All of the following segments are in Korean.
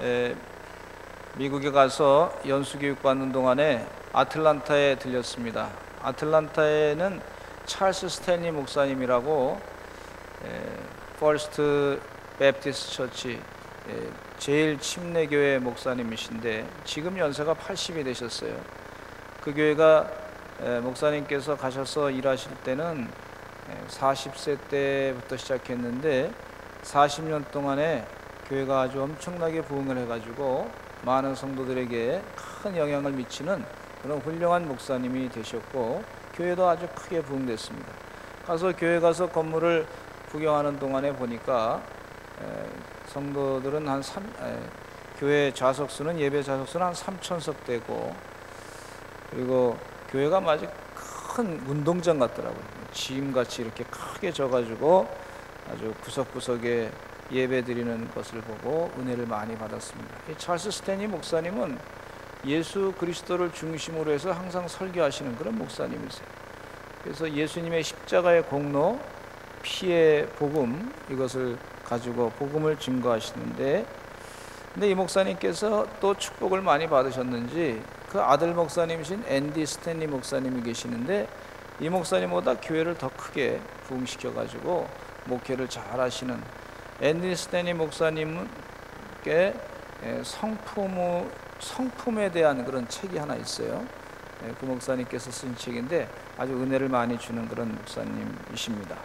에, 미국에 가서 연수 교육 받는 동안에 아틀란타에 들렸습니다. 아틀란타에는 찰스 스탠리 목사님이라고 First Baptist Church 에, 제일 침례교회 목사님이신데 지금 연세가 80이 되셨어요. 그 교회가 에, 목사님께서 가셔서 일하실 때는 에, 40세 때부터 시작했는데 40년 동안에 교회가 아주 엄청나게 부흥을 해가지고 많은 성도들에게 큰 영향을 미치는 그런 훌륭한 목사님이 되셨고 교회도 아주 크게 부흥됐습니다. 가서 교회 가서 건물을 구경하는 동안에 보니까 에, 성도들은 한 3, 에, 교회 좌석 수는 예배 좌석 수는 한 3천 석 되고 그리고 교회가 마치 큰 운동장 같더라고요. 지임같이 이렇게 크게 져가지고 아주 구석구석에 예배 드리는 것을 보고 은혜를 많이 받았습니다. 이 찰스 스탠리 목사님은 예수 그리스도를 중심으로 해서 항상 설교하시는 그런 목사님이세요. 그래서 예수님의 십자가의 공로, 피의 복음 이것을 가지고 복음을 증거하시는데 근데 이 목사님께서 또 축복을 많이 받으셨는지 그 아들 목사님이신 앤디 스탠리 목사님이 계시는데 이 목사님보다 교회를 더 크게 부흥시켜 가지고 목회를 잘 하시는 앤디 스탠리 목사님께 성품 성품에 대한 그런 책이 하나 있어요. 그 목사님께서 쓴 책인데 아주 은혜를 많이 주는 그런 목사님이십니다.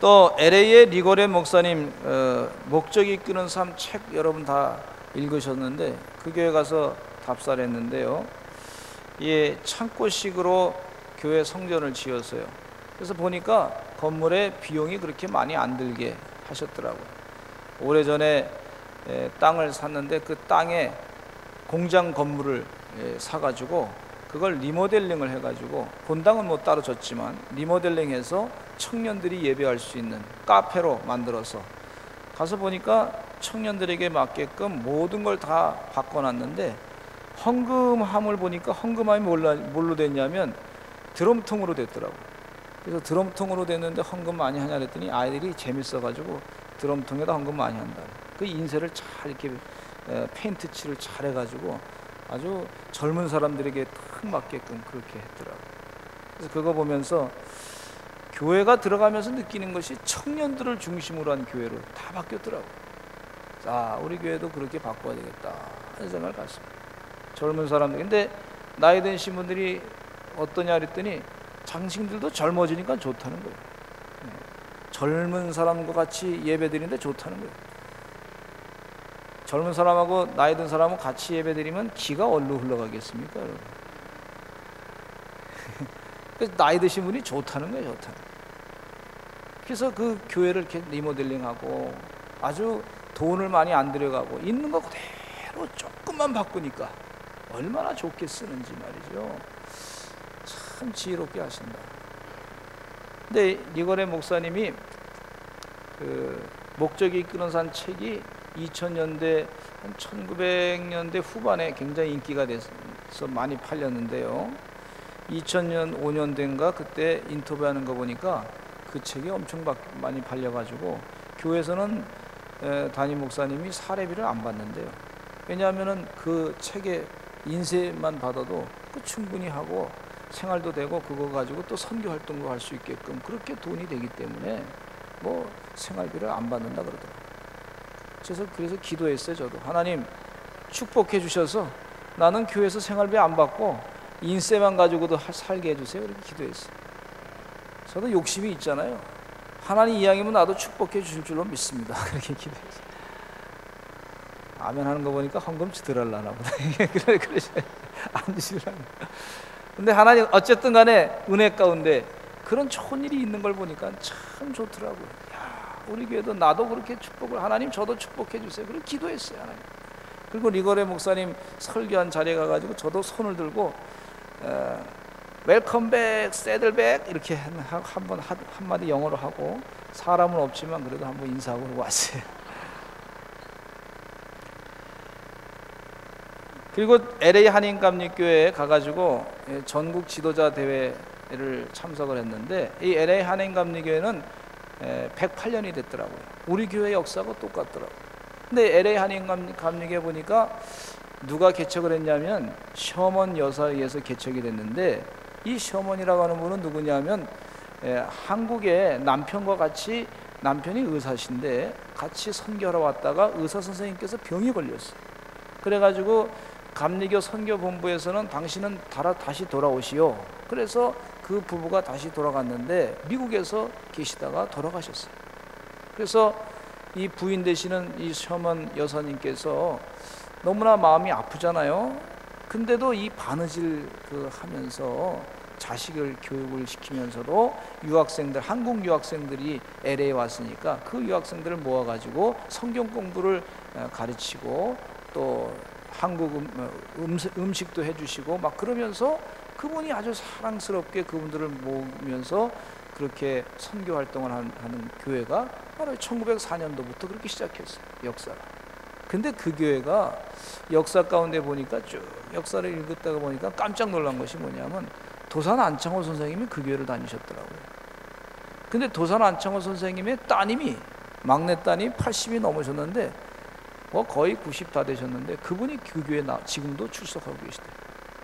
또 LA의 릭 워렌 목사님 어, 목적이 이끄는 삶 책 여러분 다 읽으셨는데 그 교회 가서 답사를 했는데요. 예, 창고식으로 교회 성전을 지었어요. 그래서 보니까 건물에 비용이 그렇게 많이 안 들게 하셨더라고요. 오래전에 에, 땅을 샀는데 그 땅에 공장 건물을 에, 사가지고 그걸 리모델링을 해가지고 본당은 뭐 따로 줬지만 리모델링해서 청년들이 예배할 수 있는 카페로 만들어서 가서 보니까 청년들에게 맞게끔 모든 걸 다 바꿔놨는데 헌금함을 보니까 헌금함이 뭘로, 됐냐면 드럼통으로 됐더라고. 그래서 드럼통으로 됐는데 헌금 많이 하냐 그랬더니 아이들이 재밌어가지고 드럼통에다 헌금 많이 한다. 그 인쇄를 잘 이렇게 페인트 칠을 잘 해가지고 아주 젊은 사람들에게 딱 맞게끔 그렇게 했더라고. 그래서 그거 보면서 교회가 들어가면서 느끼는 것이 청년들을 중심으로 한 교회로 다 바뀌었더라고. 자, 우리 교회도 그렇게 바꿔야 되겠다 하는 생각을 갖습니다. 젊은 사람들. 근데 나이 드신 분들이 어떠냐 그랬더니 장신들도 젊어지니까 좋다는 거예요. 네. 젊은 사람과 같이 예배 드리는데 좋다는 거예요. 젊은 사람하고 나이 든 사람하고 같이 예배 드리면 기가 얼로 흘러가겠습니까, 여러분? 나이 드신 분이 좋다는 거예요, 좋다는 그래서 그 교회를 이렇게 리모델링하고 아주 돈을 많이 안 들여가고 있는 거 그대로 조금만 바꾸니까 얼마나 좋게 쓰는지 말이죠. 참 지혜롭게 하신다. 근데 리거레 목사님이 그 목적이 이끄는 산 책이 2000년대 한 1900년대 후반에 굉장히 인기가 돼서 많이 팔렸는데요. 2000년 5년 된가 그때 인터뷰하는 거 보니까 그 책이 엄청 많이 팔려가지고 교회에서는 담임 목사님이 사례비를 안 받는데요. 왜냐하면은 그 책에 인쇄만 받아도 그 충분히 하고 생활도 되고 그거 가지고 또 선교 활동도 할 수 있게끔 그렇게 돈이 되기 때문에 뭐 생활비를 안 받는다 그러더라고요. 그래서 그래서 기도했어요 저도 하나님 축복해 주셔서 나는 교회에서 생활비 안 받고 인쇄만 가지고도 살게 해주세요 이렇게 기도했어요. 저도 욕심이 있잖아요. 하나님 이왕이면 나도 축복해 주실 줄로 믿습니다. 그렇게 기도했어요. 아멘 하는 거 보니까 헌금 들을라나 보다. 그래 그래 안 주시려나. 근데 하나님 어쨌든 간에 은혜 가운데 그런 좋은 일이 있는 걸 보니까 참 좋더라고요. 야, 우리 교회도 나도 그렇게 축복을 하나님 저도 축복해 주세요. 그리고 기도했어요 하나님. 그리고 리거레 목사님 설교한 자리에 가가지고 저도 손을 들고 어, 웰컴백, 새들백 이렇게 한번 한마디 영어로 하고 사람은 없지만 그래도 한번 인사하고 왔어요. 그리고 LA 한인감리교회에 가가지고 예, 전국 지도자 대회를 참석을 했는데 이 LA 한인감리교회는 108년이 됐더라고요. 우리 교회 역사가 똑같더라고요. 근데 LA 한인 감리교에 보니까 누가 개척을 했냐면 셔먼 여사에 의해서 개척이 됐는데 이 셔먼이라고 하는 분은 누구냐면 예, 한국의 남편과 같이 남편이 의사신데 같이 선교하러 왔다가 의사 선생님께서 병이 걸렸어요. 그래가지고 감리교 선교본부에서는 당신은 다시 돌아오시오. 그래서 그 부부가 다시 돌아갔는데 미국에서 계시다가 돌아가셨어요. 그래서 이 부인 되시는 이 셔먼 여사님께서 너무나 마음이 아프잖아요. 근데도 이 바느질 그 하면서 자식을 교육을 시키면서도 유학생들 한국 유학생들이 LA에 왔으니까 그 유학생들을 모아가지고 성경 공부를 어, 가르치고 또 한국 음, 어, 음식도 해주시고 막 그러면서 그분이 아주 사랑스럽게 그분들을 모으면서 그렇게 선교 활동을 하는 교회가 바로 1904년도부터 그렇게 시작했어요 역사가. 근데 그 교회가 역사 가운데 보니까 쭉 역사를 읽었다가 보니까 깜짝 놀란 것이 뭐냐면 도산 안창호 선생님이 그 교회를 다니셨더라고요. 근데 도산 안창호 선생님의 따님이 막내 따님 80이 넘으셨는데 뭐 거의 90 다 되셨는데 그분이 그 교회 나 지금도 출석하고 계시대요.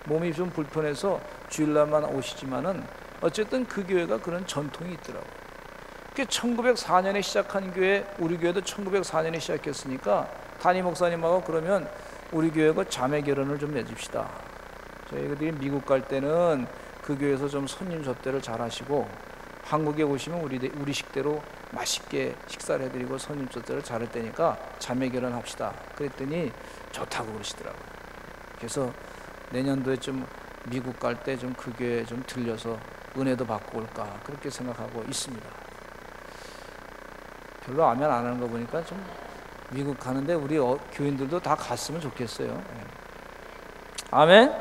몸이 좀 불편해서 주일날만 오시지만은 어쨌든 그 교회가 그런 전통이 있더라고요. 그 1904년에 시작한 교회, 우리 교회도 1904년에 시작했으니까 담임 목사님하고 그러면 우리 교회가 자매 결혼을 좀 맺읍시다. 저희들이 미국 갈 때는 그 교회에서 좀 손님 접대를 잘 하시고 한국에 오시면 우리 우리 식대로 맛있게 식사를 해드리고 손님 접대를 잘할 테니까 자매 결혼합시다. 그랬더니 좋다고 그러시더라고요. 그래서 내년도에 좀 미국 갈 때 좀 그 교회 좀 들려서 은혜도 받고 올까 그렇게 생각하고 있습니다. 별로 아멘 안 하는 거 보니까 좀 미국 가는데 우리 어, 교인들도 다 갔으면 좋겠어요. 예. 아멘.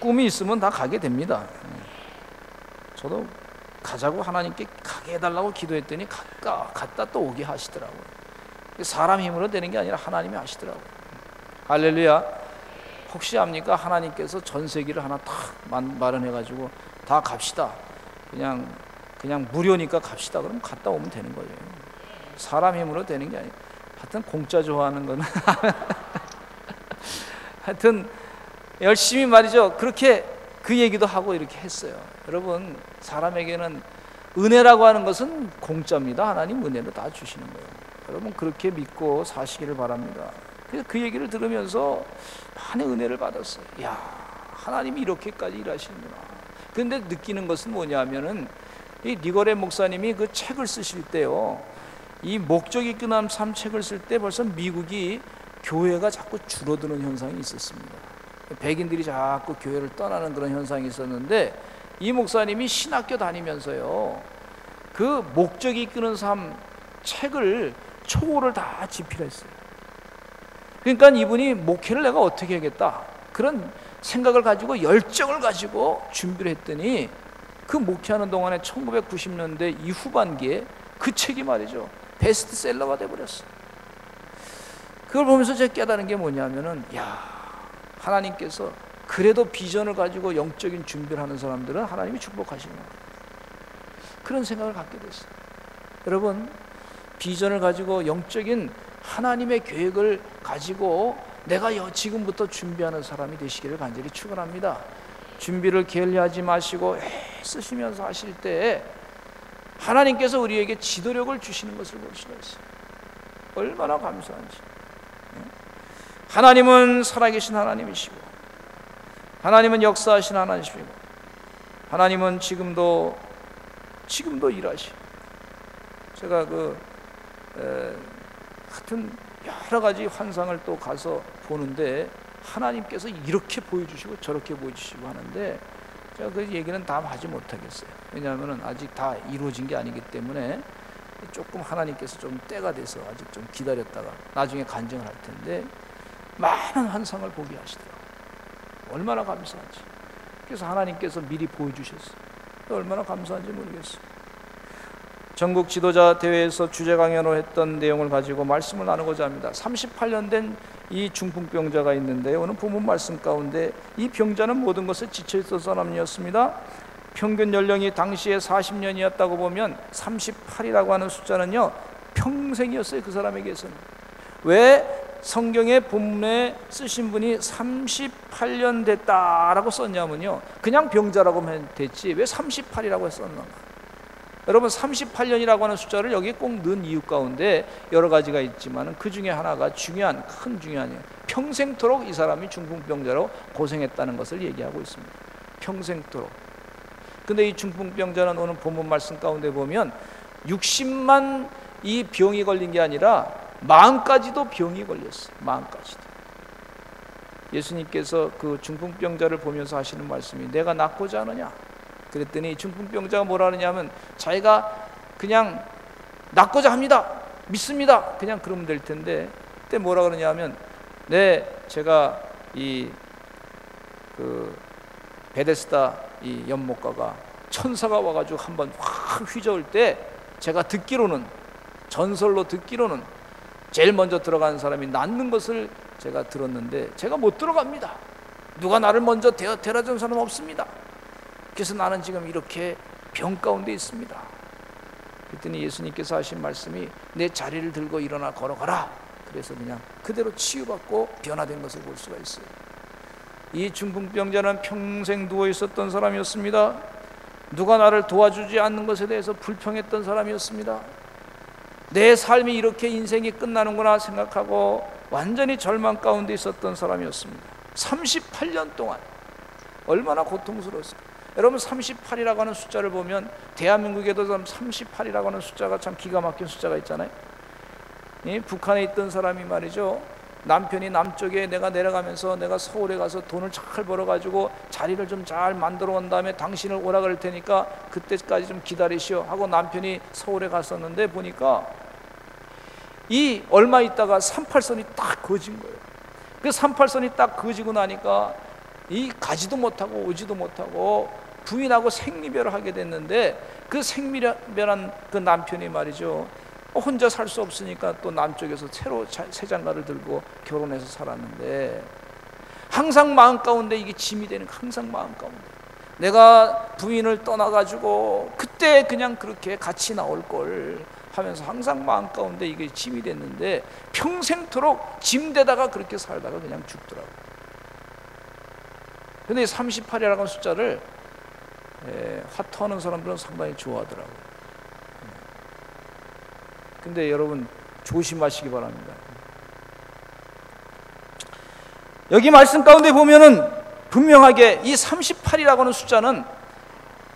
꿈이 있으면 다 가게 됩니다. 저도 가자고 하나님께 가게 해달라고 기도했더니 갔다, 갔다 또 오게 하시더라고요. 사람 힘으로 되는 게 아니라 하나님이 하시더라고요. 할렐루야. 혹시 압니까? 하나님께서 전 세계를 하나 탁 마련해 가지고 다 갑시다. 그냥 그냥 무료니까 갑시다. 그럼 갔다 오면 되는 거예요. 사람 힘으로 되는 게 아니에요. 하여튼 공짜 좋아하는 거는 하여튼 열심히 말이죠. 그렇게 그 얘기도 하고 이렇게 했어요. 여러분, 사람에게는 은혜라고 하는 것은 공짜입니다. 하나님 은혜로 다 주시는 거예요. 여러분, 그렇게 믿고 사시기를 바랍니다. 그래서 그 얘기를 들으면서 많은 은혜를 받았어요. 야, 하나님이 이렇게까지 일하시는구나. 근데 느끼는 것은 뭐냐면은 이 니거레 목사님이 그 책을 쓰실 때요. 이 목적이 끝난 삶 책을 쓸 때 벌써 미국이 교회가 자꾸 줄어드는 현상이 있었습니다. 백인들이 자꾸 교회를 떠나는 그런 현상이 있었는데 이 목사님이 신학교 다니면서요 그 목적이 이끄는 삶 책을 초고를 다 집필했어요. 그러니까 이분이 목회를 내가 어떻게 하겠다 그런 생각을 가지고 열정을 가지고 준비를 했더니 그 목회하는 동안에 1990년대 이 후반기에 그 책이 말이죠 베스트셀러가 돼버렸어. 그걸 보면서 제가 깨달은 게 뭐냐면은 야 하나님께서 그래도 비전을 가지고 영적인 준비를 하는 사람들은 하나님이 축복하시는. 그런 생각을 갖게 됐어요. 여러분, 비전을 가지고 영적인 하나님의 계획을 가지고 내가 지금부터 준비하는 사람이 되시기를 간절히 축원합니다. 준비를 게을리하지 마시고 쓰시면서 하실 때 하나님께서 우리에게 지도력을 주시는 것을 볼 수가 있어요. 얼마나 감사한지. 하나님은 살아계신 하나님이시고 하나님은 역사하신 하나님이시고 하나님은 지금도 지금도 일하시. 제가 그 에, 하여튼 여러 가지 환상을 또 가서 보는데 하나님께서 이렇게 보여주시고 저렇게 보여주시고 하는데 제가 그 얘기는 다 하지 못하겠어요. 왜냐하면 아직 다 이루어진 게 아니기 때문에 조금 하나님께서 좀 때가 돼서 아직 좀 기다렸다가 나중에 간증을 할 텐데 많은 환상을 보게 하시더라고요. 얼마나 감사하지. 그래서 하나님께서 미리 보여주셨어요. 얼마나 감사한지 모르겠어요. 전국 지도자 대회에서 주제 강연을 했던 내용을 가지고 말씀을 나누고자 합니다. 38년 된 이 중풍병자가 있는데 오늘 본문 말씀 가운데 이 병자는 모든 것에 지쳐 있던 사람이었습니다. 평균 연령이 당시에 40년이었다고 보면 38이라고 하는 숫자는요 평생이었어요 그 사람에게서는 왜 성경의 본문에 쓰신 분이 38년 됐다라고 썼냐면요. 그냥 병자라고 하면 됐지. 왜 38이라고 썼는가? 여러분 38년이라고 하는 숫자를 여기 꼭 넣은 이유 가운데 여러 가지가 있지만 그 중에 하나가 중요한 큰 중요한 평생토록 이 사람이 중풍병자로 고생했다는 것을 얘기하고 있습니다. 평생토록. 근데 이 중풍병자는 오늘 본문 말씀 가운데 보면 60만 이 병이 걸린 게 아니라 마음까지도 병이 걸렸어요. 마음까지도. 예수님께서 그 중풍병자를 보면서 하시는 말씀이 내가 낫고자 하느냐? 그랬더니 중풍병자가 뭐라 하느냐면 자기가 그냥 낫고자 합니다. 믿습니다. 그냥 그러면 될 텐데 그때 뭐라 그러냐면 네 제가 이 그 베데스다 이 연못가가 천사가 와가지고 한번 확 휘저을 때 제가 듣기로는 전설로 듣기로는 제일 먼저 들어가는 사람이 낫는 것을 제가 들었는데 제가 못 들어갑니다. 누가 나를 먼저 데려준 사람 없습니다. 그래서 나는 지금 이렇게 병 가운데 있습니다. 그랬더니 예수님께서 하신 말씀이 내 자리를 들고 일어나 걸어가라. 그래서 그냥 그대로 치유받고 변화된 것을 볼 수가 있어요. 이 중풍병자는 평생 누워 있었던 사람이었습니다. 누가 나를 도와주지 않는 것에 대해서 불평했던 사람이었습니다. 내 삶이 이렇게 인생이 끝나는구나 생각하고 완전히 절망 가운데 있었던 사람이었습니다. 38년 동안 얼마나 고통스러웠어요. 여러분 38이라고 하는 숫자를 보면 대한민국에도 38이라고 하는 숫자가 참 기가 막힌 숫자가 있잖아요. 북한에 있던 사람이 말이죠. 남편이 남쪽에 내가 내려가면서 내가 서울에 가서 돈을 잘 벌어가지고 자리를 좀 잘 만들어 온 다음에 당신을 오라 그럴 테니까 그때까지 좀 기다리시오 하고 남편이 서울에 갔었는데 보니까 이 얼마 있다가 38선이 딱 거진 거예요. 그 38선이 딱 거지고 나니까 이 가지도 못하고 오지도 못하고 부인하고 생리별을 하게 됐는데 그 생리별한 그 남편이 말이죠. 혼자 살 수 없으니까 또 남쪽에서 새로 새 장가를 들고 결혼해서 살았는데 항상 마음 가운데 이게 짐이 되는 항상 마음 가운데 내가 부인을 떠나가지고 그때 그냥 그렇게 같이 나올 걸 하면서 항상 마음 가운데 이게 짐이 됐는데 평생토록 짐되다가 그렇게 살다가 그냥 죽더라고. 근데 38이라는 고 숫자를 화투하는 사람들은 상당히 좋아하더라고요. 근데 여러분 조심하시기 바랍니다. 여기 말씀 가운데 보면은 분명하게 이 38이라고 하는 숫자는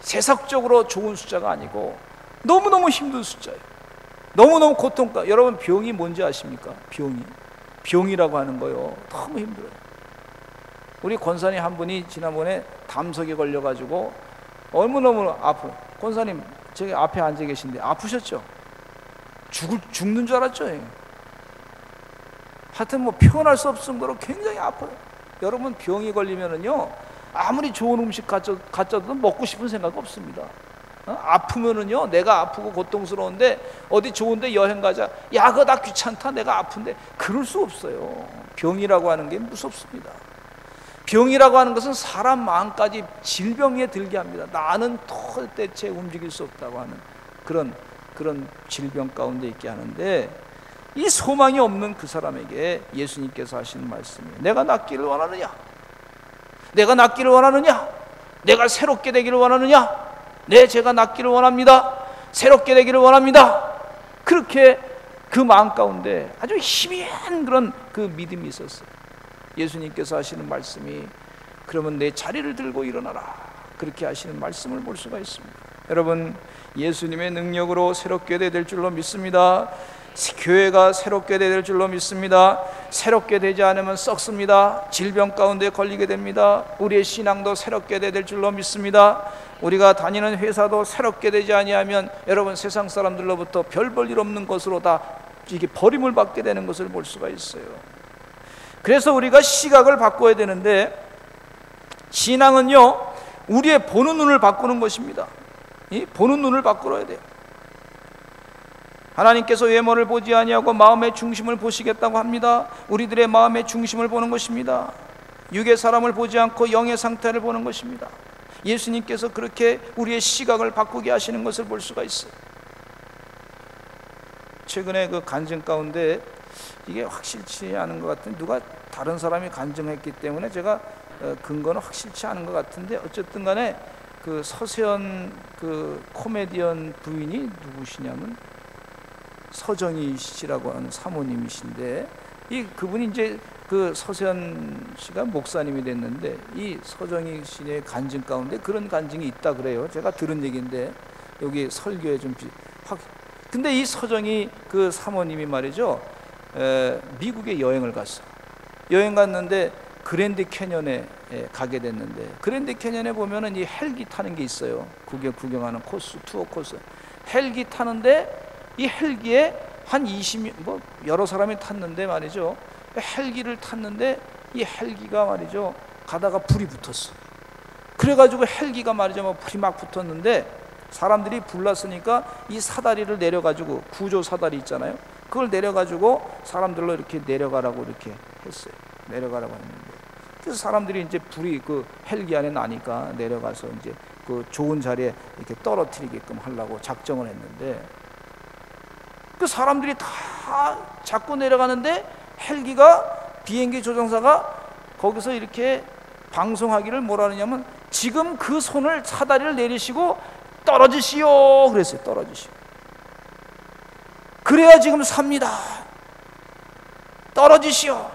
세상적으로 좋은 숫자가 아니고 너무너무 힘든 숫자예요. 너무너무 고통가. 여러분 병이 뭔지 아십니까? 병이. 병이라고 하는 거요. 너무 힘들어요. 우리 권사님 한 분이 지난번에 담석에 걸려 가지고 너무너무 아프. 권사님 저기 앞에 앉아 계신데 아프셨죠? 죽을, 죽는 줄 알았죠. 예. 하여튼 뭐 표현할 수 없을 정도로 굉장히 아파요. 여러분 병이 걸리면은요 아무리 좋은 음식 갖다, 갖다도 먹고 싶은 생각 없습니다. 어? 아프면은요 내가 아프고 고통스러운데 어디 좋은데 여행 가자. 야 그거 나 귀찮다. 내가 아픈데 그럴 수 없어요. 병이라고 하는 게 무섭습니다. 병이라고 하는 것은 사람 마음까지 질병에 들게 합니다. 나는 도대체 움직일 수 없다고 하는 그런 그런 질병 가운데 있게 하는데 이 소망이 없는 그 사람에게 예수님께서 하시는 말씀이 내가 낫기를 원하느냐? 내가 낫기를 원하느냐? 내가 새롭게 되기를 원하느냐? 네, 제가 낫기를 원합니다. 새롭게 되기를 원합니다. 그렇게 그 마음 가운데 아주 희미한 그런 그 믿음이 있었어요. 예수님께서 하시는 말씀이 그러면 내 자리를 들고 일어나라. 그렇게 하시는 말씀을 볼 수가 있습니다. 여러분, 예수님의 능력으로 새롭게 될 줄로 믿습니다. 교회가 새롭게 될 줄로 믿습니다. 새롭게 되지 않으면 썩습니다. 질병 가운데 걸리게 됩니다. 우리의 신앙도 새롭게 될 줄로 믿습니다. 우리가 다니는 회사도 새롭게 되지 아니하면 여러분 세상 사람들로부터 별 볼 일 없는 것으로 다 이게 버림을 받게 되는 것을 볼 수가 있어요. 그래서 우리가 시각을 바꿔야 되는데 신앙은요 우리의 보는 눈을 바꾸는 것입니다. 이 보는 눈을 바꾸어야 돼요. 하나님께서 외모를 보지 아니하고 마음의 중심을 보시겠다고 합니다. 우리들의 마음의 중심을 보는 것입니다. 육의 사람을 보지 않고 영의 상태를 보는 것입니다. 예수님께서 그렇게 우리의 시각을 바꾸게 하시는 것을 볼 수가 있어요. 최근에 그 간증 가운데 이게 확실치 않은 것 같은 누가 다른 사람이 간증했기 때문에 제가 어, 근거는 확실치 않은 것 같은데 어쨌든 간에 그 서세현 그 코미디언 부인이 누구시냐면 서정희 씨라고 하는 사모님이신데 이 그분이 이제 그 서세원 씨가 목사님이 됐는데 이 서정희 씨의 간증 가운데 그런 간증이 있다 그래요. 제가 들은 얘기인데 여기 설교에 좀 확. 근데 이 서정희 그 사모님이 말이죠. 에, 미국에 여행을 갔어. 여행 갔는데 그랜드 캐년에 가게 됐는데 그랜드 캐년에 보면은 이 헬기 타는 게 있어요. 구경 구경하는 코스 투어 코스. 헬기 타는데 이 헬기에 한 20, 뭐 여러 사람이 탔는데 말이죠. 헬기를 탔는데 이 헬기가 말이죠. 가다가 불이 붙었어. 그래가지고 헬기가 말이죠. 뭐 불이 막 붙었는데 사람들이 불났으니까 이 사다리를 내려가지고 구조 사다리 있잖아요. 그걸 내려가지고 사람들로 이렇게 내려가라고 이렇게 했어요. 내려가라고 했는데. 그래서 사람들이 이제 불이 그 헬기 안에 나니까 내려가서 이제 그 좋은 자리에 이렇게 떨어뜨리게끔 하려고 작정을 했는데 그 사람들이 다 잡고 내려가는데 헬기가 비행기 조종사가 거기서 이렇게 방송하기를 뭐라 하냐면 지금 그 손을 사다리를 내리시고 떨어지시오 그랬어요. 떨어지시오. 그래야 지금 삽니다. 떨어지시오.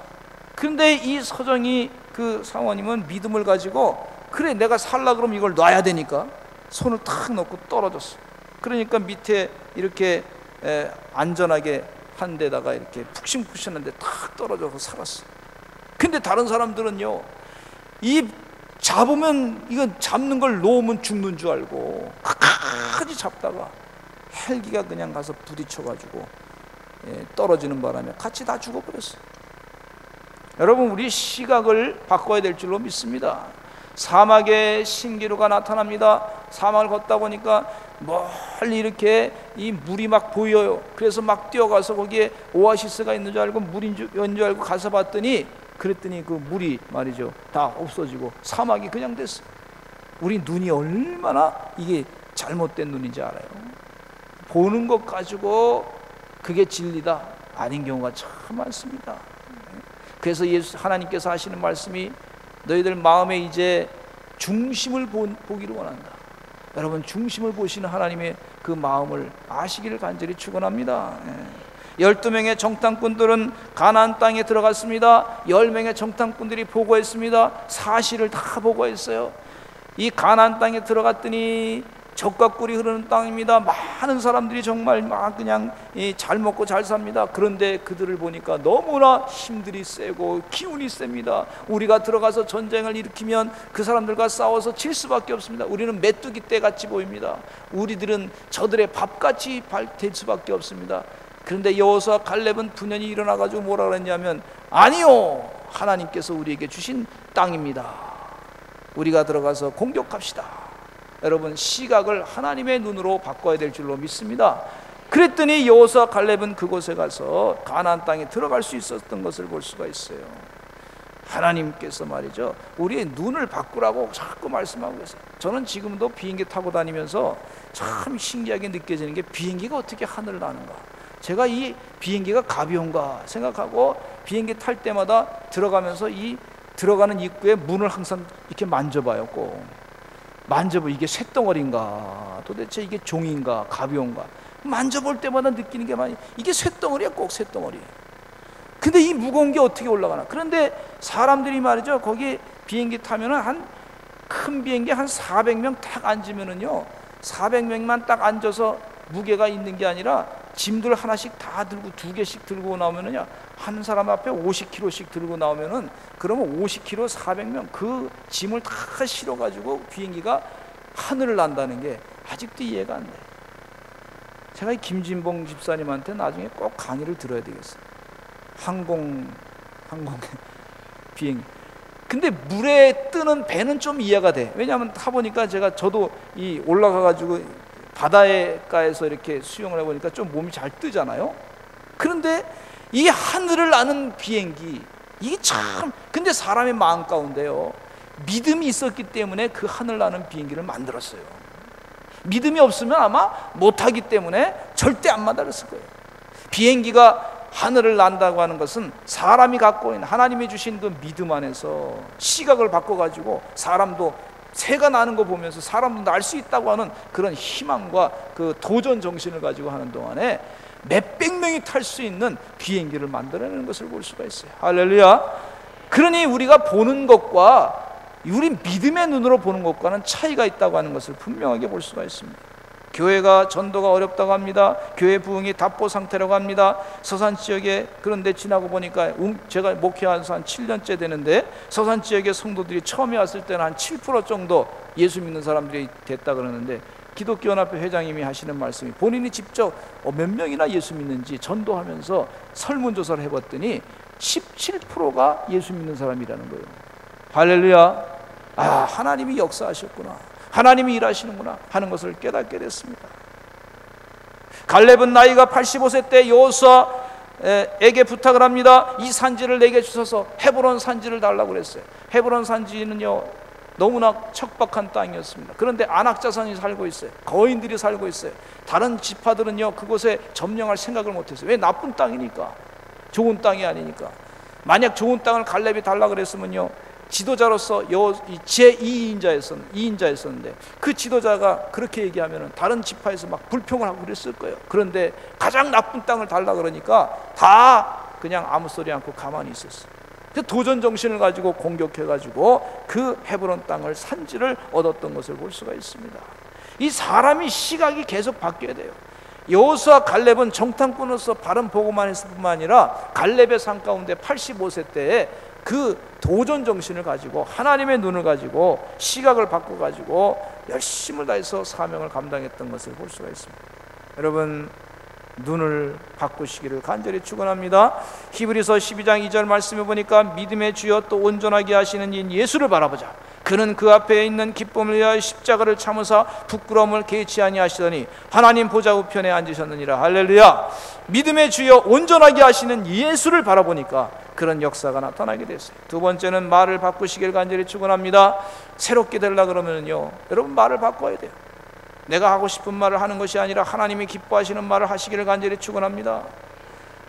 그런데 이 서정이 그 사모님은 믿음을 가지고 그래 내가 살라 그러면 이걸 놔야 되니까 손을 탁 넣고 떨어졌어. 그러니까 밑에 이렇게 에, 안전하게 한 데다가 이렇게 푹신푹신한데 탁 떨어져서 살았어. 근데 다른 사람들은요, 이 잡으면 이건 잡는 걸 놓으면 죽는 줄 알고 끝까지 잡다가 헬기가 그냥 가서 부딪혀가지고 예, 떨어지는 바람에 같이 다 죽어버렸어요. 여러분 우리 시각을 바꿔야 될 줄로 믿습니다. 사막에 신기루가 나타납니다. 사막을 걷다 보니까 멀리 이렇게 이 물이 막 보여요. 그래서 막 뛰어가서 거기에 오아시스가 있는 줄 알고 물인 줄, 줄 알고 가서 봤더니 그랬더니 그 물이 말이죠. 다 없어지고 사막이 그냥 됐어. 우리 눈이 얼마나 이게 잘못된 눈인지 알아요. 보는 것 가지고 그게 진리다 아닌 경우가 참 많습니다. 그래서 예수 하나님께서 하시는 말씀이 너희들 마음에 이제 중심을 보, 보기를 원한다. 여러분 중심을 보시는 하나님의 그 마음을 아시기를 간절히 축원합니다. 예. 12명의 정탐꾼들은 가나안 땅에 들어갔습니다. 10명의 정탐꾼들이 보고했습니다. 사실을 다 보고했어요. 이 가나안 땅에 들어갔더니 적과 꿀이 흐르는 땅입니다. 많은 사람들이 정말 막 그냥 잘 먹고 잘 삽니다. 그런데 그들을 보니까 너무나 힘들이 세고 기운이 셉니다. 우리가 들어가서 전쟁을 일으키면 그 사람들과 싸워서 질 수밖에 없습니다. 우리는 메뚜기 떼 같이 보입니다. 우리들은 저들의 밥같이 될 수밖에 없습니다. 그런데 여호수아 갈렙은 분연히 일어나 가지고 뭐라 그랬냐면 아니요. 하나님께서 우리에게 주신 땅입니다. 우리가 들어가서 공격합시다. 여러분 시각을 하나님의 눈으로 바꿔야 될 줄로 믿습니다. 그랬더니 여호수아 갈렙은 그곳에 가서 가나안 땅에 들어갈 수 있었던 것을 볼 수가 있어요. 하나님께서 말이죠. 우리의 눈을 바꾸라고 자꾸 말씀하고 계세요. 저는 지금도 비행기 타고 다니면서 참 신기하게 느껴지는 게 비행기가 어떻게 하늘을 나는가. 제가 이 비행기가 가벼운가 생각하고 비행기 탈 때마다 들어가면서 이 들어가는 입구에 문을 항상 이렇게 만져봐요. 꼭. 만져보 이게 쇳덩어리인가? 도대체 이게 종인가? 가벼운가? 만져볼 때마다 느끼는 게 많이 이게 쇳덩어리야? 꼭 쇳덩어리. 근데 이 무거운 게 어떻게 올라가나? 그런데 사람들이 말이죠. 거기 비행기 타면은 한 큰 비행기 한 400명 딱 앉으면은요 400명만 딱 앉아서 무게가 있는 게 아니라 짐들 하나씩 다 들고 두 개씩 들고 나오면은요 한 사람 앞에 50kg씩 들고 나오면은 그러면 50kg 400명 그 짐을 다 실어 가지고 비행기가 하늘을 난다는 게 아직도 이해가 안 돼. 제가 김진봉 집사님한테 나중에 꼭 강의를 들어야 되겠어. 항공 항공 비행. 근데 물에 뜨는 배는 좀 이해가 돼. 왜냐하면 타 보니까 제가 저도 이 올라가 가지고 바다에 가에서 이렇게 수영을 해 보니까 좀 몸이 잘 뜨잖아요. 그런데 이 하늘을 나는 비행기 이게 참 근데 사람의 마음 가운데요 믿음이 있었기 때문에 그 하늘 나는 비행기를 만들었어요. 믿음이 없으면 아마 못하기 때문에 절대 안 만들었을 거예요. 비행기가 하늘을 난다고 하는 것은 사람이 갖고 있는 하나님이 주신 그 믿음 안에서 시각을 바꿔 가지고 사람도 새가 나는 거 보면서 사람도 날 수 있다고 하는 그런 희망과 그 도전 정신을 가지고 하는 동안에 몇백 명이 탈 수 있는 비행기를 만들어내는 것을 볼 수가 있어요. 할렐루야. 그러니 우리가 보는 것과 우리 믿음의 눈으로 보는 것과는 차이가 있다고 하는 것을 분명하게 볼 수가 있습니다. 교회가 전도가 어렵다고 합니다. 교회 부흥이 답보 상태라고 합니다. 서산 지역에 그런데 지나고 보니까 제가 목회한 한 7년째 되는데 서산 지역의 성도들이 처음에 왔을 때는 한 7% 정도 예수 믿는 사람들이 됐다 그러는데 기독교 연합회 회장님이 하시는 말씀이 본인이 직접 어, 몇 명이나 예수 믿는지 전도하면서 설문조사를 해봤더니 17%가 예수 믿는 사람이라는 거예요. 할렐루야. 아, 하나님이 역사하셨구나. 하나님이 일하시는구나 하는 것을 깨닫게 됐습니다. 갈렙은 나이가 85세 때 여호수아 에게 부탁을 합니다. 이 산지를 내게 주셔서 헤브론 산지를 달라고 그랬어요. 헤브론 산지는요 너무나 척박한 땅이었습니다. 그런데 안악자산이 살고 있어요. 거인들이 살고 있어요. 다른 지파들은요 그곳에 점령할 생각을 못했어요. 왜 나쁜 땅이니까 좋은 땅이 아니니까. 만약 좋은 땅을 갈렙이 달라 그랬으면요 지도자로서 제 2인자였었, 2인자였었는데 그 지도자가 그렇게 얘기하면 다른 지파에서 막 불평을 하고 그랬을 거예요. 그런데 가장 나쁜 땅을 달라 그러니까 다 그냥 아무 소리 않고 가만히 있었어요. 그 도전 정신을 가지고 공격해 가지고 그 헤브론 땅을 산지를 얻었던 것을 볼 수가 있습니다. 이 사람이 시각이 계속 바뀌어야 돼요. 여호수아 갈렙은 정탐꾼으로서 바른 보고만 했을 뿐만 아니라 갈렙의 산 가운데 85세 때에 그 도전 정신을 가지고 하나님의 눈을 가지고 시각을 바꿔 가지고 열심을 다해서 사명을 감당했던 것을 볼 수가 있습니다. 여러분 눈을 바꾸시기를 간절히 축원합니다. 히브리서 12장 2절 말씀해 보니까 믿음의 주여 또 온전하게 하시는 이 예수를 바라보자. 그는 그 앞에 있는 기쁨을 위하여 십자가를 참으사 부끄러움을 개치 아니하시더니 하나님 보좌 우편에 앉으셨느니라. 할렐루야. 믿음의 주여 온전하게 하시는 예수를 바라보니까 그런 역사가 나타나게 됐어요. 두 번째는 말을 바꾸시길 간절히 축원합니다. 새롭게 되려 그러면요 여러분 말을 바꿔야 돼요 내가 하고 싶은 말을 하는 것이 아니라 하나님이 기뻐하시는 말을 하시기를 간절히 축원합니다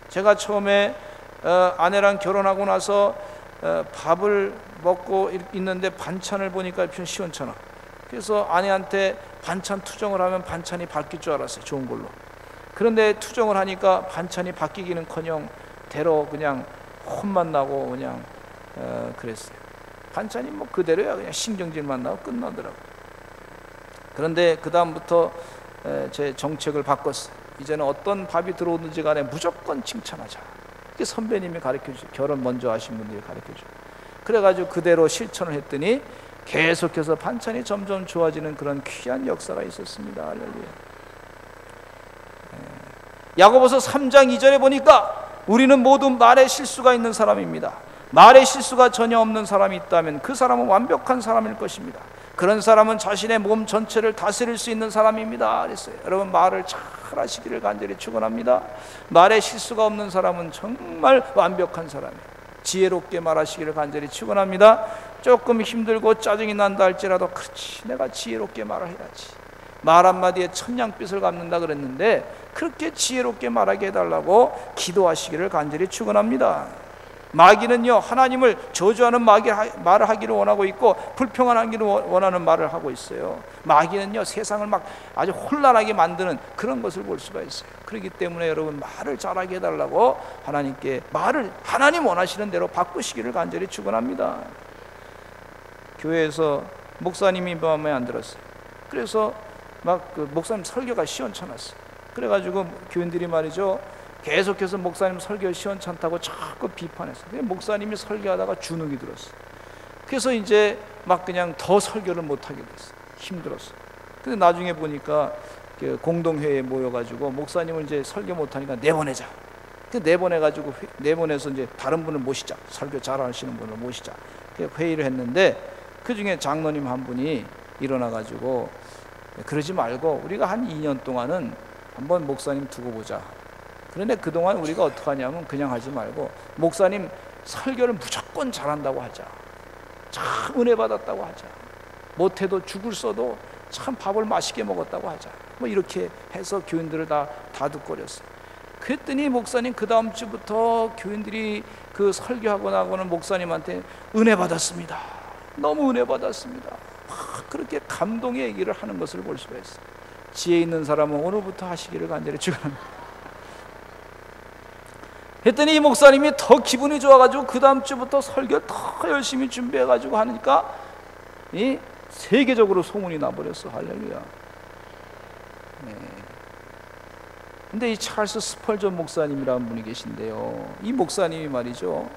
제가 처음에 어, 아내랑 결혼하고 나서 어, 밥을 먹고 있는데 반찬을 보니까 좀 시원찮아. 그래서 아내한테 반찬 투정을 하면 반찬이 바뀔 줄 알았어요. 좋은 걸로. 그런데 투정을 하니까 반찬이 바뀌기는커녕 대로 그냥 혼만 나고 그냥 어, 그랬어요. 반찬이 뭐 그대로야 그냥 신경질만 나고 끝나더라고. 그런데 그 다음부터 제 정책을 바꿨어. 이제는 어떤 밥이 들어오는지 간에 무조건 칭찬하자. 선배님이 가르쳐 주죠. 결혼 먼저 하신 분들이 가르쳐 줘. 그래가지고 그대로 실천을 했더니 계속해서 반찬이 점점 좋아지는 그런 귀한 역사가 있었습니다. 할렐루야. 예. 야고보서 3장 2절에 보니까 우리는 모두 말에 실수가 있는 사람입니다. 말에 실수가 전혀 없는 사람이 있다면 그 사람은 완벽한 사람일 것입니다. 그런 사람은 자신의 몸 전체를 다스릴 수 있는 사람입니다. 그랬어요. 여러분 말을 잘 하시기를 간절히 축원합니다. 말에 실수가 없는 사람은 정말 완벽한 사람이에요. 지혜롭게 말하시기를 간절히 축원합니다. 조금 힘들고 짜증이 난다 할지라도 그렇지 내가 지혜롭게 말을 해야지. 말 한마디에 천냥빛을 갚는다 그랬는데 그렇게 지혜롭게 말하게 해달라고 기도하시기를 간절히 축원합니다. 마귀는요 하나님을 저주하는 마귀 말을 하기를 원하고 있고 불평하기를 원하는 말을 하고 있어요. 마귀는요 세상을 막 아주 혼란하게 만드는 그런 것을 볼 수가 있어요. 그렇기 때문에 여러분 말을 잘하게 해달라고 하나님께 말을 하나님 원하시는 대로 바꾸시기를 간절히 축원합니다. 교회에서 목사님이 마음에 안 들었어요. 그래서 막 그 목사님 설교가 시원찮았어요. 그래가지고 교인들이 말이죠. 계속해서 목사님 설교 시원찮다고 자꾸 비판했어요. 목사님이 설교하다가 주눅이 들었어. 그래서 이제 막 그냥 더 설교를 못하게 됐어. 힘들었어. 근데 나중에 보니까 그 공동회에 모여가지고 목사님을 이제 설교 못하니까 내보내자. 그 내보내가지고 내보내서 이제 다른 분을 모시자. 설교 잘하시는 분을 모시자. 회의를 했는데 그 중에 장로님 한 분이 일어나가지고 그러지 말고 우리가 한 2년 동안은 한번 목사님 두고 보자. 그런데 그동안 우리가 어떻게 하냐면 그냥 하지 말고 목사님 설교를 무조건 잘한다고 하자. 참 은혜 받았다고 하자. 못해도 죽을 써도 참 밥을 맛있게 먹었다고 하자. 뭐 이렇게 해서 교인들을 다 다독거렸어요. 그랬더니 목사님 그 다음 주부터 교인들이 그 설교하고 나고는 목사님한테 은혜 받았습니다. 너무 은혜 받았습니다. 막 그렇게 감동의 얘기를 하는 것을 볼 수가 있어요. 지혜 있는 사람은 오늘부터 하시기를 간절히 축원합니다. 했더니 이 목사님이 더 기분이 좋아가지고 그 다음 주부터 설교 더 열심히 준비해가지고 하니까 이 세계적으로 소문이 나버렸어 할렐루야. 네. 근데 이 찰스 스펄전 목사님이라는 분이 계신데요. 이 목사님이 말이죠.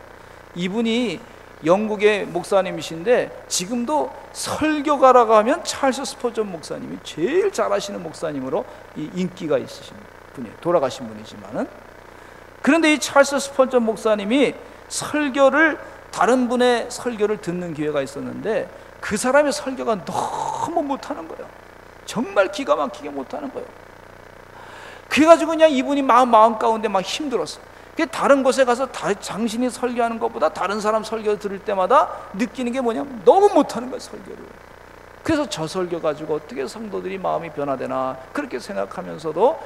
이분이 영국의 목사님이신데 지금도 설교가라고 하면 찰스 스펄전 목사님이 제일 잘하시는 목사님으로 이 인기가 있으신 분이에요. 돌아가신 분이지만은 그런데 이 찰스 스펄전 목사님이 설교를 다른 분의 설교를 듣는 기회가 있었는데 그 사람의 설교가 너무 못하는 거예요. 정말 기가 막히게 못하는 거예요. 그래가지고 그냥 이분이 마음, 마음 가운데 막 힘들었어. 다른 곳에 가서 다, 당신이 설교하는 것보다 다른 사람 설교 들을 때마다 느끼는 게 뭐냐면 너무 못하는 거야, 설교를. 그래서 저 설교 가지고 어떻게 성도들이 마음이 변화되나 그렇게 생각하면서도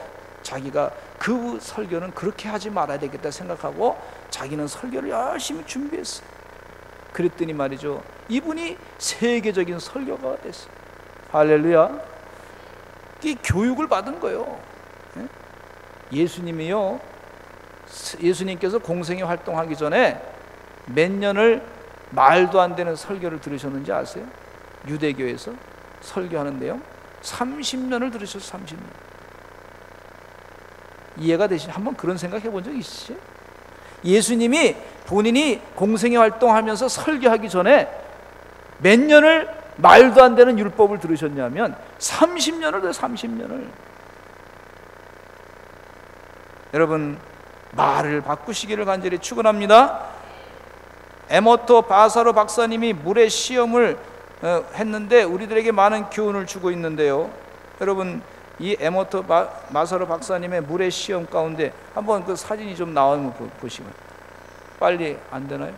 자기가 그 설교는 그렇게 하지 말아야 되겠다 생각하고 자기는 설교를 열심히 준비했어. 그랬더니 말이죠. 이분이 세계적인 설교가 됐어. 할렐루야. 이 교육을 받은 거예요. 예? 예수님이요. 예수님께서 공생의 활동하기 전에 몇 년을 말도 안 되는 설교를 들으셨는지 아세요? 유대교에서 설교하는데요. 30년을 들으셨어요. 30년. 이해가 되시 한번 그런 생각 해본 적 있으세요? 예수님이 본인이 공생의 활동하면서 설교하기 전에 몇 년을 말도 안 되는 율법을 들으셨냐면 30년을 돼 30년을 여러분 말을 바꾸시기를 간절히 축원합니다. 에모토 바사로 박사님이 물의 시험을 어, 했는데 우리들에게 많은 교훈을 주고 있는데요. 여러분 이 에모토 마 사로 박사님의 물의 시험 가운데 한번 그 사진이 좀 나오면 보시면 빨리 안 되나요?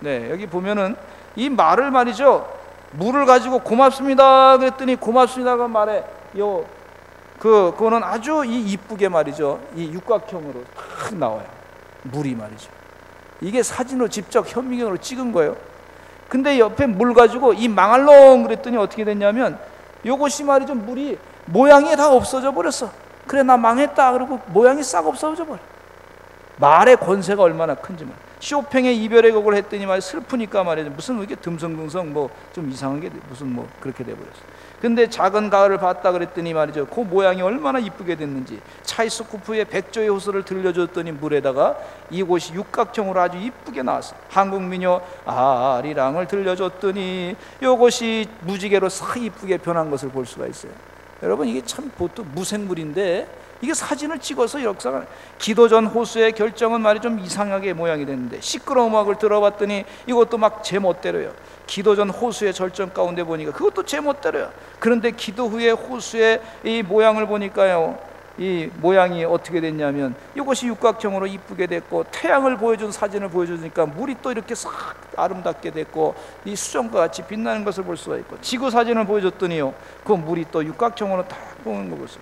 네 여기 보면은 이 말을 말이죠 물을 가지고 고맙습니다 그랬더니 고맙습니다가 말에 요 그, 그거는 아주 이 이쁘게 말이죠. 이 육각형으로 탁 나와요. 물이 말이죠. 이게 사진으로 직접 현미경으로 찍은 거예요. 근데 옆에 물 가지고 이 망할롱 그랬더니 어떻게 됐냐면 요것이 말이죠. 물이 모양이 다 없어져 버렸어. 그래 나 망했다 그러고 모양이 싹 없어져 버려. 말의 권세가 얼마나 큰지 말. 쇼팽의 이별의 곡을 했더니 말 슬프니까 말이죠. 무슨 이렇게 듬성듬성 뭐 좀 이상한 게 무슨 뭐 그렇게 돼 버렸어. 근데 작은 가을을 봤다 그랬더니 말이죠. 그 모양이 얼마나 이쁘게 됐는지 차이스쿠프의 백조의 호수를 들려줬더니 물에다가 이곳이 육각형으로 아주 이쁘게 나왔어. 한국 민요 아리랑을 들려줬더니 이것이 무지개로 싹 이쁘게 변한 것을 볼 수가 있어요. 여러분 이게 참 보통 무생물인데 이게 사진을 찍어서 역사가 기도 전 호수의 결정은 말이 좀 이상하게 모양이 됐는데 시끄러운 음악을 들어봤더니 이것도 막 제 멋대로요. 기도 전 호수의 절정 가운데 보니까 그것도 제 멋대로요. 그런데 기도 후에 호수의 이 모양을 보니까요. 이 모양이 어떻게 됐냐면 이것이 육각형으로 이쁘게 됐고 태양을 보여준 사진을 보여주니까 물이 또 이렇게 싹 아름답게 됐고 이 수정과 같이 빛나는 것을 볼 수가 있고 지구 사진을 보여줬더니요. 그 물이 또 육각형으로 딱 보는 것을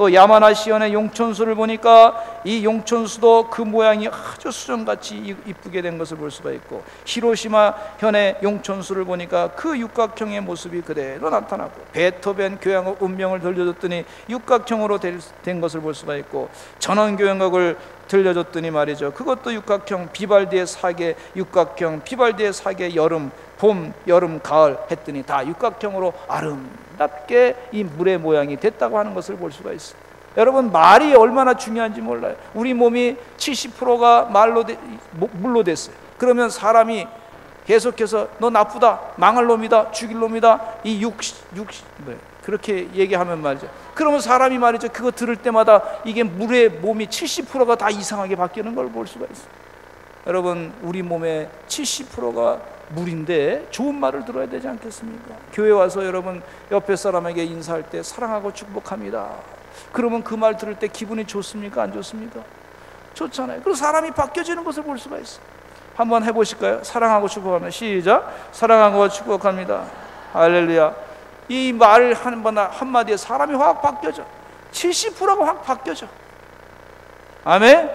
또 야마나 시연의 용천수를 보니까 이 용천수도 그 모양이 아주 수정같이 이쁘게 된 것을 볼 수가 있고 히로시마 현의 용천수를 보니까 그 육각형의 모습이 그대로 나타나고 베토벤 교향곡 운명을 들려줬더니 육각형으로 된 것을 볼 수가 있고 전원 교향곡을 들려줬더니 말이죠. 그것도 육각형 비발디의 사계 육각형 비발디의 사계 여름 봄 여름 가을 했더니 다 육각형으로 아름 아름답게 이 물의 모양이 됐다고 하는 것을 볼 수가 있어요. 여러분 말이 얼마나 중요한지 몰라요. 우리 몸이 70%가 말로 되, 물로 됐어요. 그러면 사람이 계속해서 너 나쁘다, 망할 놈이다, 죽일 놈이다, 이 육, 육, 뭐 그렇게 얘기하면 말이죠. 그러면 사람이 말이죠. 그거 들을 때마다 이게 물의 몸이 70%가 다 이상하게 바뀌는 걸 볼 수가 있어요. 여러분 우리 몸의 70%가 물인데 좋은 말을 들어야 되지 않겠습니까? 교회 와서 여러분 옆에 사람에게 인사할 때 사랑하고 축복합니다. 그러면 그 말 들을 때 기분이 좋습니까? 안 좋습니까? 좋잖아요. 그리고 사람이 바뀌어지는 것을 볼 수가 있어. 한번 해보실까요? 사랑하고 축복합니다. 시작. 사랑하고 축복합니다. 할렐루야. 이 말을 한번 한마디에 사람이 확 바뀌어져. 70%가 확 바뀌어져. 아멘.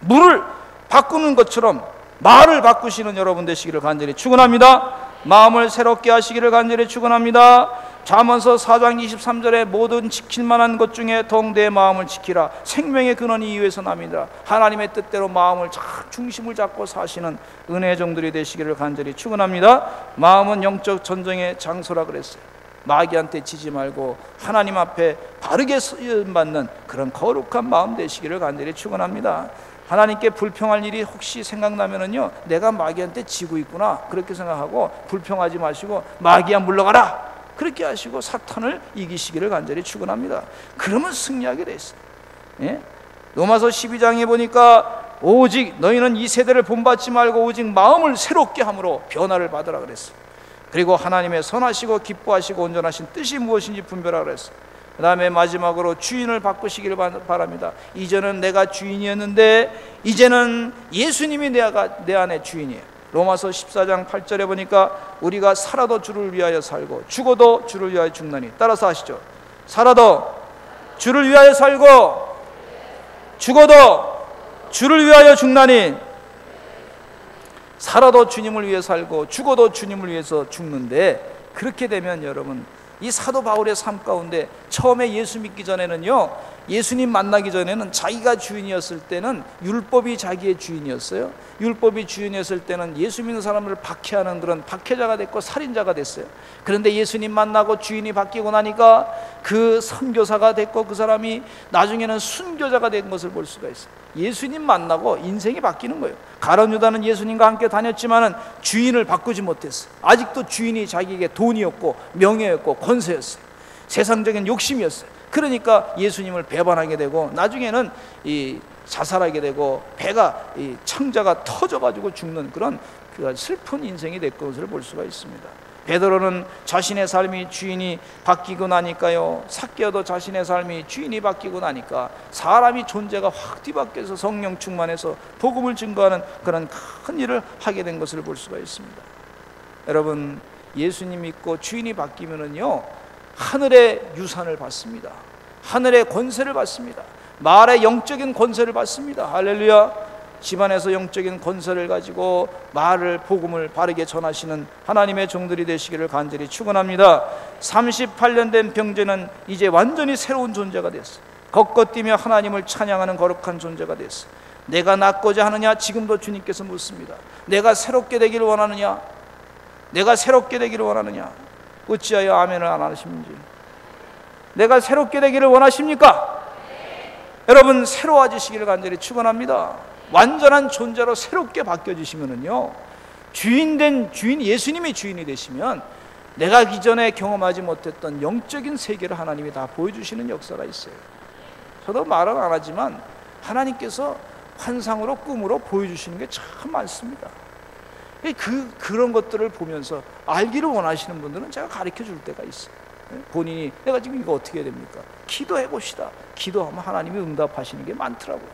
물을 바꾸는 것처럼 말을 바꾸시는 여러분 되시기를 간절히 축원합니다. 마음을 새롭게 하시기를 간절히 축원합니다. 잠언서 4장 23절에 모든 지킬 만한 것 중에 동대의 마음을 지키라. 생명의 근원이 이유에서 납니다 하나님의 뜻대로 마음을 착 중심을 잡고 사시는 은혜의 종들이 되시기를 간절히 축원합니다. 마음은 영적 전쟁의 장소라 그랬어요. 마귀한테 지지 말고 하나님 앞에 바르게 쓰임 받는 그런 거룩한 마음 되시기를 간절히 축원합니다 하나님께 불평할 일이 혹시 생각나면은요 내가 마귀한테 지고 있구나 그렇게 생각하고 불평하지 마시고 마귀야 물러가라 그렇게 하시고 사탄을 이기시기를 간절히 축원합니다. 그러면 승리하게 돼 있어요. 예? 로마서 12장에 보니까 오직 너희는 이 세대를 본받지 말고 오직 마음을 새롭게 함으로 변화를 받으라 그랬어요. 그리고 하나님의 선하시고 기뻐하시고 온전하신 뜻이 무엇인지 분별하라 그랬어요. 그 다음에 마지막으로 주인을 바꾸시기를 바랍니다. 이전은 내가 주인이었는데 이제는 예수님이 내 안에 주인이에요. 로마서 14장 8절에 보니까 우리가 살아도 주를 위하여 살고 죽어도 주를 위하여 죽나니 따라서 하시죠. 살아도 주를 위하여 살고 죽어도 주를 위하여 죽나니 살아도 주님을 위해 살고 죽어도 주님을 위해서 죽는데 그렇게 되면 여러분 이 사도 바울의 삶 가운데 처음에 예수 믿기 전에는요 예수님 만나기 전에는 자기가 주인이었을 때는 율법이 자기의 주인이었어요. 율법이 주인이었을 때는 예수 믿는 사람을 박해하는 그런 박해자가 됐고 살인자가 됐어요. 그런데 예수님 만나고 주인이 바뀌고 나니까 그 선교사가 됐고 그 사람이 나중에는 순교자가 된 것을 볼 수가 있어요. 예수님 만나고 인생이 바뀌는 거예요. 가론 유다는 예수님과 함께 다녔지만은 주인을 바꾸지 못했어요. 아직도 주인이 자기에게 돈이었고 명예였고 권세였어요. 세상적인 욕심이었어요. 그러니까 예수님을 배반하게 되고 나중에는 이 자살하게 되고 배가 이 창자가 터져 가지고 죽는 그런 그 슬픈 인생이 될 것을 볼 수가 있습니다. 베드로는 자신의 삶이 주인이 바뀌고 나니까요. 삭개도 자신의 삶이 주인이 바뀌고 나니까 사람이 존재가 확 뒤바뀌어서 성령 충만해서 복음을 증거하는 그런 큰 일을 하게 된 것을 볼 수가 있습니다. 여러분 예수님 믿고 주인이 바뀌면은요 하늘의 유산을 받습니다. 하늘의 권세를 받습니다. 말의 영적인 권세를 받습니다. 할렐루야. 집안에서 영적인 권세를 가지고 말을 복음을 바르게 전하시는 하나님의 종들이 되시기를 간절히 축원합니다. 38년 된 병제는 이제 완전히 새로운 존재가 됐어. 걷걷뛰며 하나님을 찬양하는 거룩한 존재가 됐어. 내가 낫고자 하느냐 지금도 주님께서 묻습니다. 내가 새롭게 되기를 원하느냐? 내가 새롭게 되기를 원하느냐? 어찌하여 아멘을 안 하시는지. 내가 새롭게 되기를 원하십니까? 네. 여러분 새로워지시기를 간절히 축원합니다. 완전한 존재로 새롭게 바뀌어지시면은요 주인된 주인 예수님이 주인이 되시면 내가 기존에 경험하지 못했던 영적인 세계를 하나님이 다 보여주시는 역사가 있어요. 저도 말은 안 하지만 하나님께서 환상으로 꿈으로 보여주시는 게 참 많습니다. 그 그런 것들을 보면서 알기를 원하시는 분들은 제가 가르쳐 줄 때가 있어요. 본인이 내가 지금 이거 어떻게 됩니까? 기도해 봅시다. 기도하면 하나님이 응답하시는 게 많더라고요.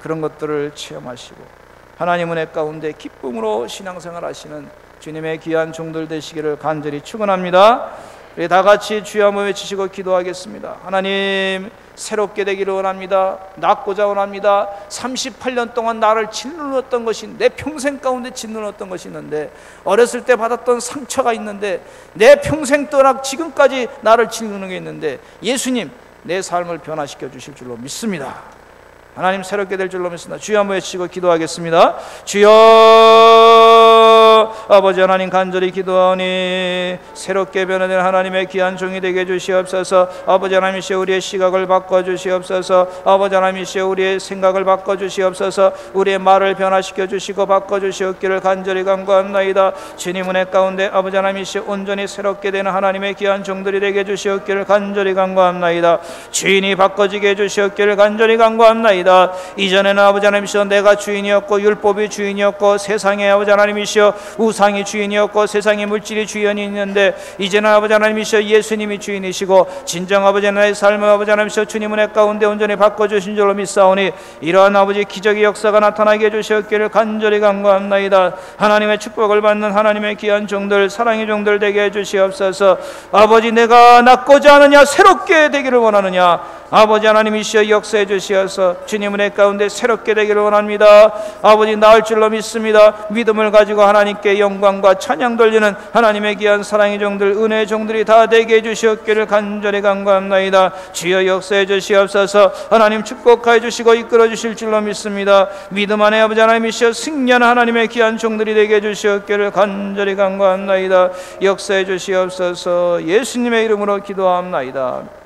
그런 것들을 체험하시고 하나님 은혜 가운데 기쁨으로 신앙생활 하시는 주님의 귀한 종들 되시기를 간절히 축원합니다. 우리 다 같이 주여 한번 외치시고 기도하겠습니다. 하나님 새롭게 되기를 원합니다. 낫고자 원합니다. 38년 동안 나를 짓눌렀던 것이 내 평생 가운데 짓눌렀던 것이 있는데 어렸을 때 받았던 상처가 있는데 내 평생 동안 지금까지 나를 짓누는 게 있는데 예수님 내 삶을 변화시켜 주실 줄로 믿습니다. 하나님 새롭게 될 줄로 믿습니다. 주여 한번 외치고 기도하겠습니다. 주여 아버지 하나님 간절히 기도하니 새롭게 변화된 하나님의 귀한 종이 되게 주시옵소서. 아버지 하나님이시여 우리의 시각을 바꿔 주시옵소서. 아버지 하나님이시여 우리의 생각을 바꿔 주시옵소서. 우리의 말을 변화시켜 주시고 바꿔 주시옵기를 간절히 간구합나이다. 주님 은혜 가운데 아버지 하나님이시여 온전히 새롭게 되는 하나님의 귀한 종들이 되게 주시옵기를 간절히 간구합나이다. 주인이 바꿔지게 해 주시옵기를 간절히 간구합나이다. 이전에는 아버지 하나님이시여 내가 주인이었고 율법이 주인이었고 세상의 아버지 하나님이시여 우상이 주인이었고 세상의 물질이 주인이 있는데 이제는 아버지 하나님이시여 예수님이 주인이시고 진정 아버지 나의 삶을 아버지 하나님이시여 주님 은혜 가운데 온전히 바꿔주신 줄로 믿사오니 이러한 아버지 기적의 역사가 나타나게 해주시옵기를 간절히 간구합나이다. 하나님의 축복을 받는 하나님의 귀한 종들 사랑의 종들 되게 해주시옵소서. 아버지 내가 낫고자 하느냐 새롭게 되기를 원하느냐 아버지 하나님 이시여 역사해 주시어서 주님 은혜 가운데 새롭게 되기를 원합니다. 아버지 나을 줄로 믿습니다. 믿음을 가지고 하나님께 영광과 찬양 돌리는 하나님의 귀한 사랑의 종들 은혜의 종들이 다 되게 해 주시옵기를 간절히 간구합나이다. 주여 역사해 주시옵소서 하나님 축복하여 주시고 이끌어 주실 줄로 믿습니다. 믿음 안에 아버지 하나님 이시여 승리하는 하나님의 귀한 종들이 되게 해 주시옵기를 간절히 간구합나이다. 역사해 주시옵소서 예수님의 이름으로 기도합나이다.